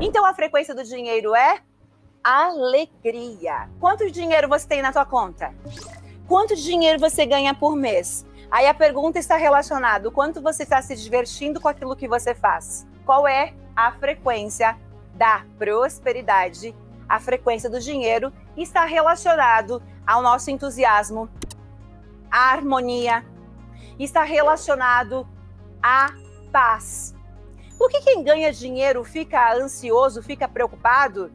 Então a frequência do dinheiro é alegria. Quanto dinheiro você tem na tua conta? Quanto dinheiro você ganha por mês? Aí a pergunta está relacionada: quanto você está se divertindo com aquilo que você faz? Qual é a frequência da prosperidade? A frequência do dinheiro está relacionado ao nosso entusiasmo, à harmonia, está relacionado à paz. Por que quem ganha dinheiro fica ansioso, fica preocupado?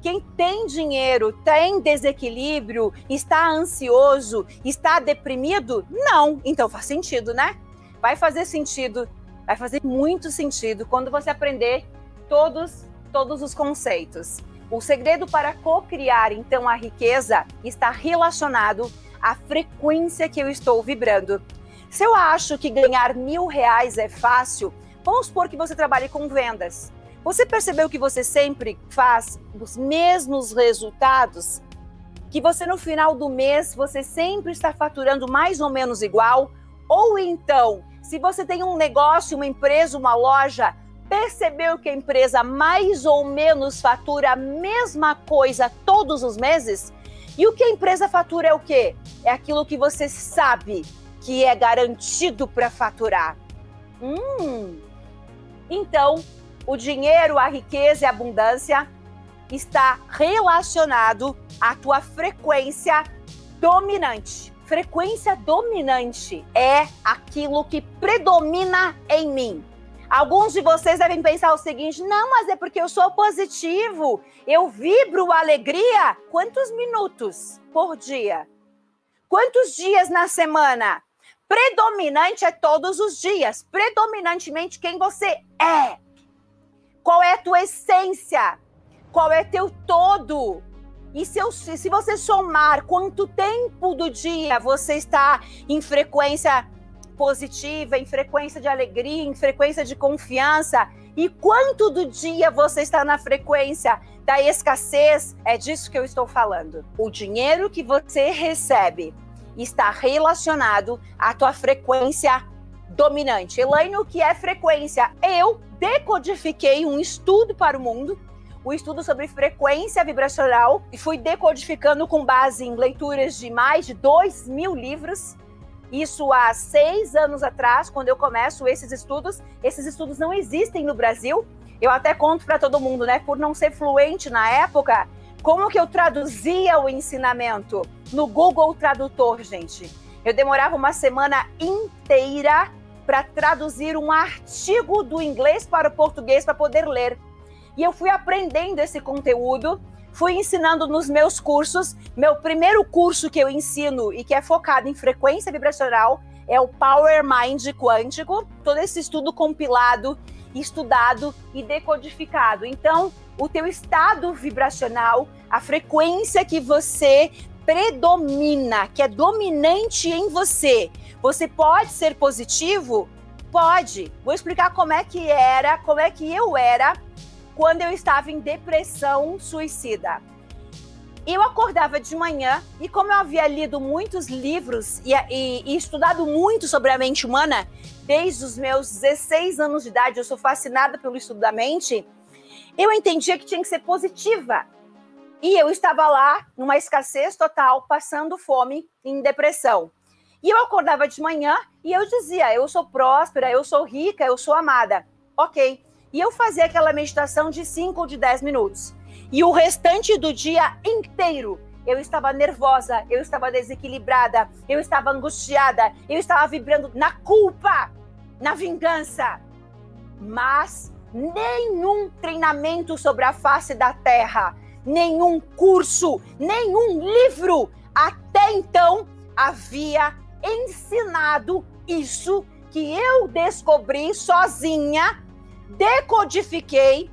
Quem tem dinheiro, tem desequilíbrio, está ansioso, está deprimido? Não. Então faz sentido, né? Vai fazer sentido, vai fazer muito sentido quando você aprender todos todos os conceitos. O segredo para co-criar, então, a riqueza está relacionado à frequência que eu estou vibrando. Se eu acho que ganhar mil reais é fácil, vamos supor que você trabalhe com vendas. Você percebeu que você sempre faz os mesmos resultados? Que você no final do mês você sempre está faturando mais ou menos igual? Ou então, se você tem um negócio, uma empresa, uma loja, percebeu que a empresa mais ou menos fatura a mesma coisa todos os meses? E o que a empresa fatura é o quê? É aquilo que você sabe que é garantido para faturar. Hum. Então, o dinheiro, a riqueza e a abundância está relacionado à tua frequência dominante. Frequência dominante é aquilo que predomina em mim. Alguns de vocês devem pensar o seguinte: não, mas é porque eu sou positivo, eu vibro alegria. Quantos minutos por dia? Quantos dias na semana? Predominante é todos os dias, predominantemente quem você é. Qual é a tua essência? Qual é teu todo? E se, eu, se você somar quanto tempo do dia você está em frequência positiva, em frequência de alegria, em frequência de confiança, e quanto do dia você está na frequência da escassez, é disso que eu estou falando. O dinheiro que você recebe está relacionado à tua frequência dominante. Elaine, o que é frequência? Eu decodifiquei um estudo para o mundo, o estudo sobre frequência vibracional, e fui decodificando com base em leituras de mais de dois mil livros. Isso há seis anos atrás, quando eu começo esses estudos. Esses estudos não existem no Brasil. Eu até conto para todo mundo, né? Por não ser fluente na época, como que eu traduzia o ensinamento no Google Tradutor, gente? Eu demorava uma semana inteira para traduzir um artigo do inglês para o português para poder ler. E eu fui aprendendo esse conteúdo, fui ensinando nos meus cursos. Meu primeiro curso que eu ensino e que é focado em frequência vibracional é o Power Mind Quântico, todo esse estudo compilado, estudado e decodificado. Então, o teu estado vibracional, a frequência que você predomina, que é dominante em você. Você pode ser positivo? Pode. Vou explicar como é que era, como é que eu era quando eu estava em depressão suicida. Eu acordava de manhã e, como eu havia lido muitos livros e, e, e, estudado muito sobre a mente humana, desde os meus 16 anos de idade, eu sou fascinada pelo estudo da mente, eu entendia que tinha que ser positiva. E eu estava lá, numa escassez total, passando fome, em depressão. E eu acordava de manhã e eu dizia: eu sou próspera, eu sou rica, eu sou amada. Ok. E eu fazia aquela meditação de 5 ou de 10 minutos. E o restante do dia inteiro eu estava nervosa, eu estava desequilibrada, eu estava angustiada, eu estava vibrando na culpa, na vingança. Mas nenhum treinamento sobre a face da terra nenhum curso, nenhum livro até então havia ensinado isso que eu descobri sozinha, decodifiquei,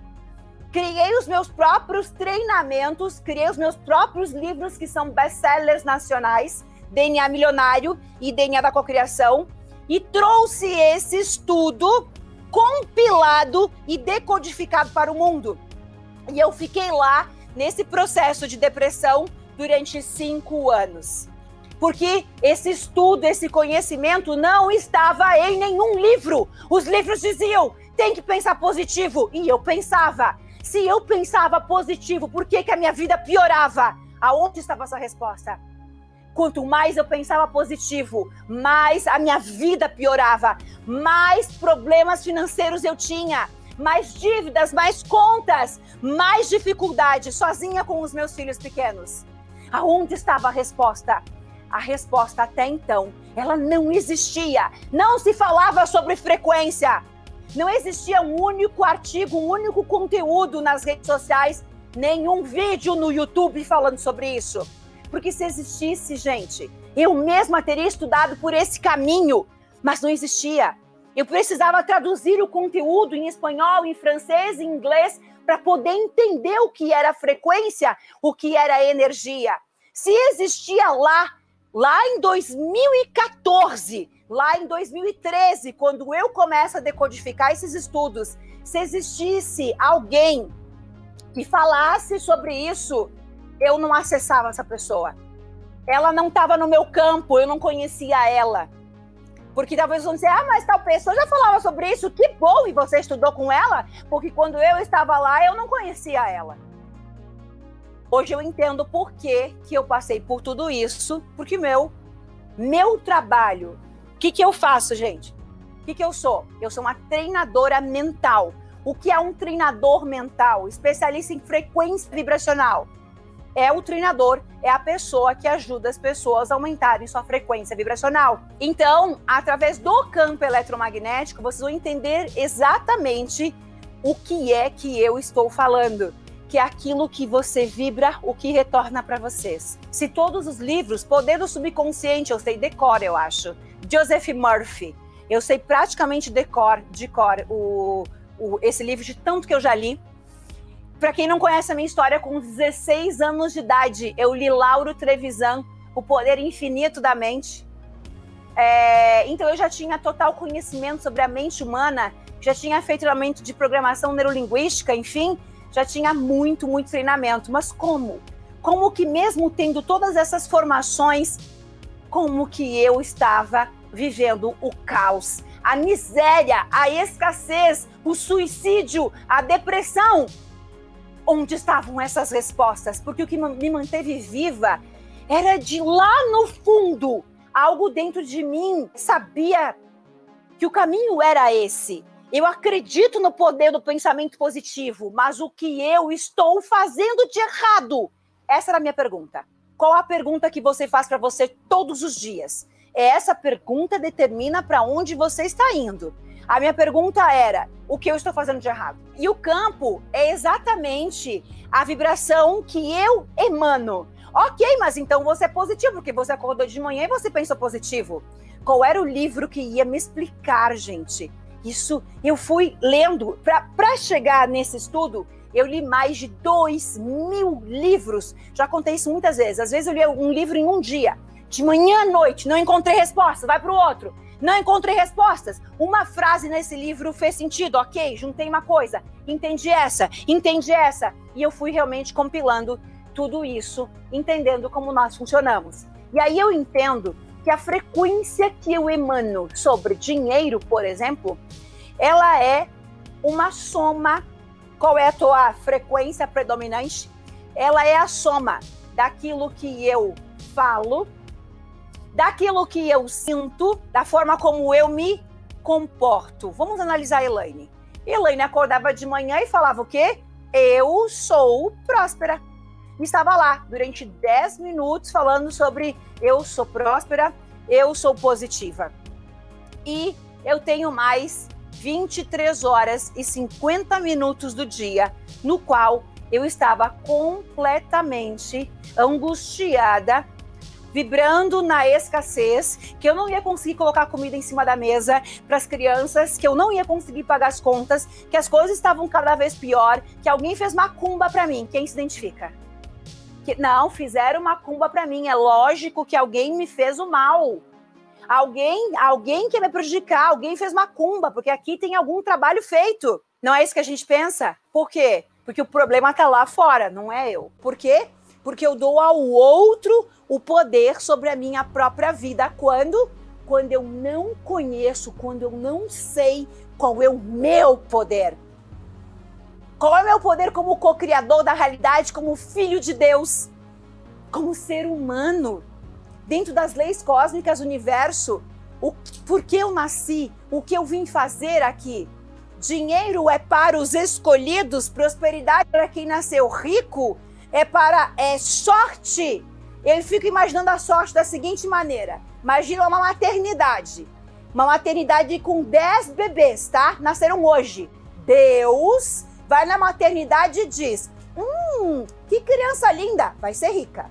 criei os meus próprios treinamentos, criei os meus próprios livros que são best-sellers nacionais, DNA Milionário e DNA da Cocriação, e trouxe esse estudo compilado e decodificado para o mundo. E eu fiquei lá nesse processo de depressão durante cinco anos. Porque esse estudo, esse conhecimento não estava em nenhum livro. Os livros diziam, tem que pensar positivo. E eu pensava. Se eu pensava positivo, por que, que a minha vida piorava? Aonde estava essa resposta? Quanto mais eu pensava positivo, mais a minha vida piorava, mais problemas financeiros eu tinha, mais dívidas, mais contas, mais dificuldade sozinha com os meus filhos pequenos. Aonde estava a resposta? A resposta até então, ela não existia. Não se falava sobre frequência. Não existia um único artigo, um único conteúdo nas redes sociais, nenhum vídeo no YouTube falando sobre isso. Porque se existisse, gente, eu mesma teria estudado por esse caminho, mas não existia. Eu precisava traduzir o conteúdo em espanhol, em francês, em inglês, para poder entender o que era frequência, o que era energia. Se existia lá, lá em 2014, lá em 2013, quando eu começo a decodificar esses estudos, se existisse alguém que falasse sobre isso, eu não acessava essa pessoa. Ela não estava no meu campo, eu não conhecia ela. Porque talvez vão dizer, ah, mas tal pessoa já falava sobre isso, que bom, e você estudou com ela? Porque quando eu estava lá, eu não conhecia ela. Hoje eu entendo por que, que eu passei por tudo isso, porque meu, meu trabalho, o que, que eu faço, gente? O que, que eu sou? Eu sou uma treinadora mental. O que é um treinador mental? Especialista em frequência vibracional é o treinador, é a pessoa que ajuda as pessoas a aumentarem sua frequência vibracional. Então, através do campo eletromagnético, vocês vão entender exatamente o que é que eu estou falando, que é aquilo que você vibra, o que retorna para vocês. Se todos os livros, Poder do Subconsciente, eu sei decor, eu acho. Joseph Murphy, eu sei praticamente decor, de cor, o, o, esse livro de tanto que eu já li. Para quem não conhece a minha história, com 16 anos de idade, eu li Lauro Trevisan, O Poder Infinito da Mente. É, então eu já tinha total conhecimento sobre a mente humana, já tinha feito treinamento de programação neurolinguística, enfim, já tinha muito, muito treinamento. Mas como? Como que mesmo tendo todas essas formações, como que eu estava vivendo o caos, a miséria, a escassez, o suicídio, a depressão? Onde estavam essas respostas, porque o que me manteve viva era de lá no fundo, algo dentro de mim sabia que o caminho era esse. Eu acredito no poder do pensamento positivo, mas o que eu estou fazendo de errado? Essa era a minha pergunta. Qual a pergunta que você faz para você todos os dias? Essa pergunta determina para onde você está indo. A minha pergunta era: o que eu estou fazendo de errado? E o campo é exatamente a vibração que eu emano. Ok, mas então você é positivo, porque você acordou de manhã e você pensou positivo. Qual era o livro que ia me explicar, gente? Isso eu fui lendo. Para chegar nesse estudo, eu li mais de dois mil livros. Já contei isso muitas vezes. Às vezes eu li um livro em um dia. De manhã à noite, não encontrei resposta, vai para o outro. Não encontrei respostas. Uma frase nesse livro fez sentido, ok? Juntei uma coisa, entendi essa, entendi essa. E eu fui realmente compilando tudo isso, entendendo como nós funcionamos. E aí eu entendo que a frequência que eu emano sobre dinheiro, por exemplo, ela é uma soma. Qual é a tua frequência predominante? Ela é a soma daquilo que eu falo daquilo que eu sinto, da forma como eu me comporto. Vamos analisar a Elaine. Elaine acordava de manhã e falava o quê? Eu sou próspera. Estava lá durante 10 minutos falando sobre eu sou próspera, eu sou positiva. E eu tenho mais 23 horas e 50 minutos do dia no qual eu estava completamente angustiada vibrando na escassez, que eu não ia conseguir colocar comida em cima da mesa para as crianças, que eu não ia conseguir pagar as contas, que as coisas estavam cada vez pior, que alguém fez macumba para mim. Quem se identifica? Que não fizeram macumba para mim. É lógico que alguém me fez o mal. Alguém, alguém quer me prejudicar, alguém fez macumba, porque aqui tem algum trabalho feito. Não é isso que a gente pensa? Por quê? Porque o problema está lá fora, não é eu. Por quê? Porque eu dou ao outro o poder sobre a minha própria vida. Quando? Quando eu não conheço, quando eu não sei qual é o meu poder. Qual é o meu poder como co-criador da realidade, como filho de Deus, como ser humano, dentro das leis cósmicas do universo? O, por que eu nasci? O que eu vim fazer aqui? Dinheiro é para os escolhidos, prosperidade para quem nasceu rico, é para é sorte. Ele fica imaginando a sorte da seguinte maneira: imagina uma maternidade, uma maternidade com 10 bebês, tá? Nasceram hoje. Deus vai na maternidade e diz: Hum, que criança linda, vai ser rica.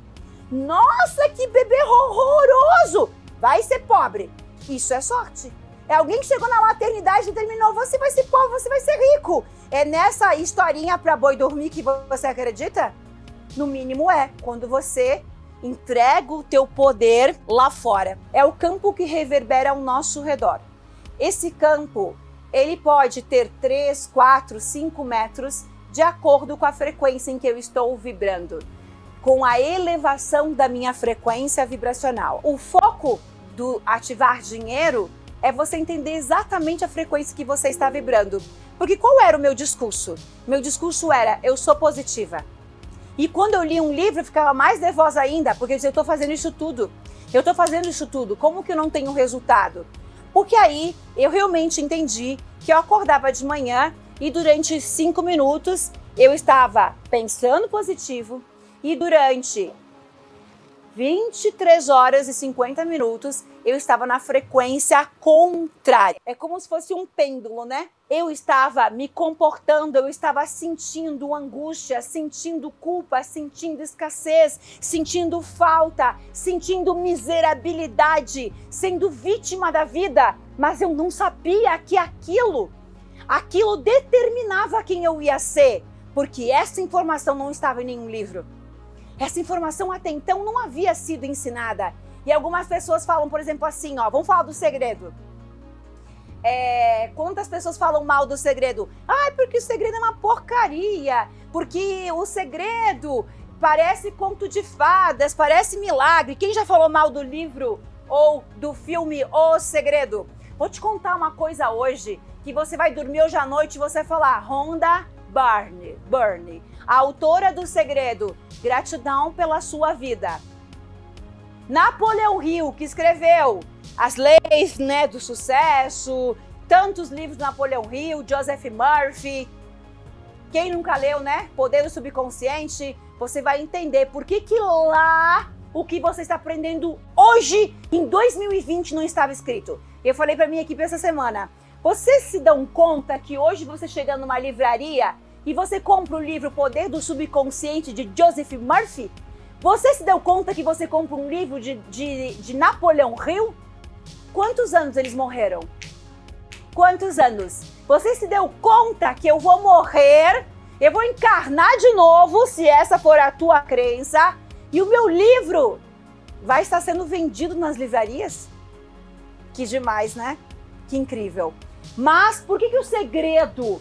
Nossa, que bebê horroroso, vai ser pobre. Isso é sorte. É alguém que chegou na maternidade e determinou: você vai ser pobre, você vai ser rico. É nessa historinha para boi dormir que você acredita? No mínimo é, quando você entrega o teu poder lá fora. É o campo que reverbera ao nosso redor. Esse campo, ele pode ter 3, 4, 5 metros de acordo com a frequência em que eu estou vibrando, com a elevação da minha frequência vibracional. O foco do ativar dinheiro é você entender exatamente a frequência que você está vibrando. Porque qual era o meu discurso? Meu discurso era: eu sou positiva. E quando eu li um livro, eu ficava mais nervosa ainda, porque eu dizia, eu estou fazendo isso tudo. Eu estou fazendo isso tudo. Como que eu não tenho resultado? Porque aí eu realmente entendi que eu acordava de manhã e durante cinco minutos eu estava pensando positivo e durante 23 horas e 50 minutos, eu estava na frequência contrária. É como se fosse um pêndulo, né? Eu estava me comportando, eu estava sentindo angústia, sentindo culpa, sentindo escassez, sentindo falta, sentindo miserabilidade, sendo vítima da vida, mas eu não sabia que aquilo, aquilo determinava quem eu ia ser, porque essa informação não estava em nenhum livro. Essa informação até então não havia sido ensinada. E algumas pessoas falam, por exemplo, assim, ó, vamos falar do segredo. É, quantas pessoas falam mal do segredo? Ah, porque o segredo é uma porcaria, porque o segredo parece conto de fadas, parece milagre. Quem já falou mal do livro ou do filme O Segredo? Vou te contar uma coisa hoje, que você vai dormir hoje à noite e você vai falar, Honda Barney, Burney, a autora do Segredo, gratidão pela sua vida. Napoleão Hill, que escreveu As Leis né, do Sucesso, tantos livros do Napoleão Hill, Joseph Murphy. Quem nunca leu, né? Poder do Subconsciente, você vai entender por que, que lá o que você está aprendendo hoje, em 2020, não estava escrito. Eu falei para minha equipe essa semana, vocês se dão conta que hoje você chega numa livraria e você compra o livro Poder do Subconsciente de Joseph Murphy? Você se deu conta que você compra um livro de, de, de Napoleão Hill? Quantos anos eles morreram? Quantos anos? Você se deu conta que eu vou morrer, eu vou encarnar de novo, se essa for a tua crença, e o meu livro vai estar sendo vendido nas livrarias? Que demais, né? Que incrível. Mas por que, que o segredo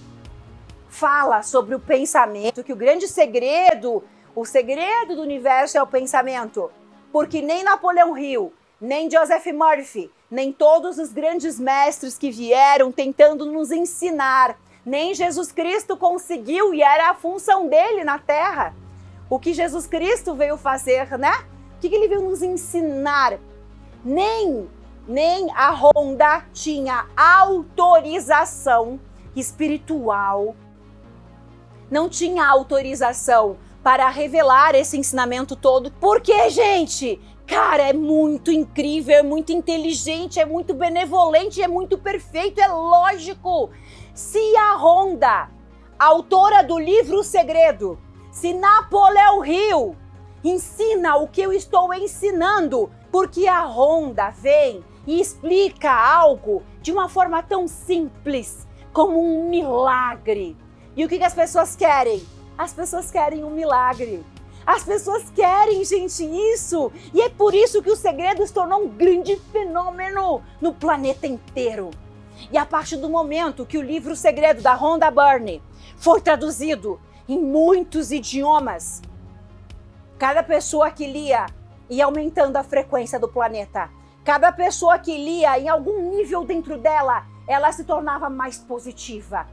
fala sobre o pensamento? Que o grande segredo, o segredo do universo é o pensamento. Porque nem Napoleão Hill, nem Joseph Murphy, nem todos os grandes mestres que vieram tentando nos ensinar, nem Jesus Cristo conseguiu e era a função dele na Terra. O que Jesus Cristo veio fazer, né? O que ele veio nos ensinar? Nem nem a Honda tinha autorização espiritual, não tinha autorização para revelar esse ensinamento todo. Porque, gente, cara, é muito incrível, é muito inteligente, é muito benevolente, é muito perfeito, é lógico. Se a Honda, autora do livro O Segredo, se Napoleão Hill ensina o que eu estou ensinando, porque a Honda vem e explica algo de uma forma tão simples como um milagre. E o que, que as pessoas querem? As pessoas querem um milagre. As pessoas querem, gente, isso. E é por isso que o segredo se tornou um grande fenômeno no planeta inteiro. E a partir do momento que o livro Segredo da Rhonda Byrne foi traduzido em muitos idiomas, cada pessoa que lia ia aumentando a frequência do planeta. Cada pessoa que lia, em algum nível dentro dela, ela se tornava mais positiva.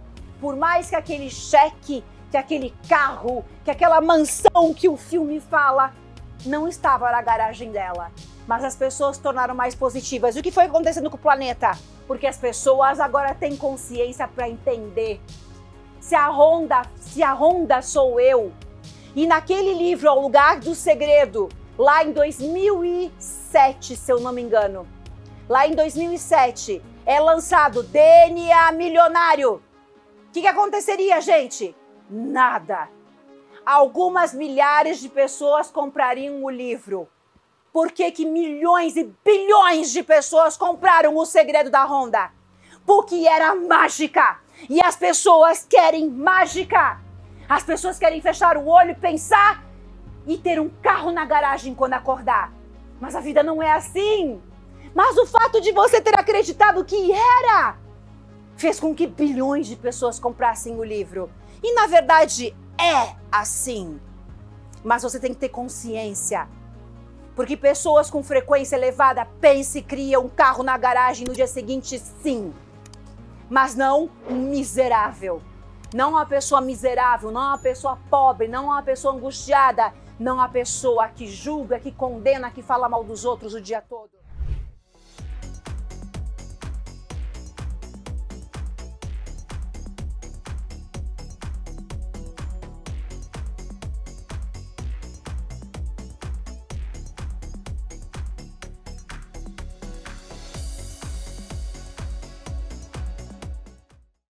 Por mais que aquele cheque que aquele carro, que aquela mansão que o filme fala não estava na garagem dela. Mas as pessoas se tornaram mais positivas. E o que foi acontecendo com o planeta? Porque as pessoas agora têm consciência para entender. Se a Honda, se a Honda sou eu. E naquele livro, O Lugar do Segredo, lá em 2007, se eu não me engano, lá em 2007, é lançado DNA Milionário. Que, que aconteceria, gente? Nada. Algumas milhares de pessoas comprariam o livro. Por que, que milhões e bilhões de pessoas compraram o segredo da Honda? Porque era mágica. E as pessoas querem mágica. As pessoas querem fechar o olho, pensar e ter um carro na garagem quando acordar. Mas a vida não é assim. Mas o fato de você ter acreditado que era fez com que bilhões de pessoas comprassem o livro. E na verdade é assim. Mas você tem que ter consciência. Porque pessoas com frequência elevada pensam e criam um carro na garagem no dia seguinte, sim. Mas não um miserável. Não uma pessoa miserável, não uma pessoa pobre, não uma pessoa angustiada, não a pessoa que julga, que condena, que fala mal dos outros o dia todo.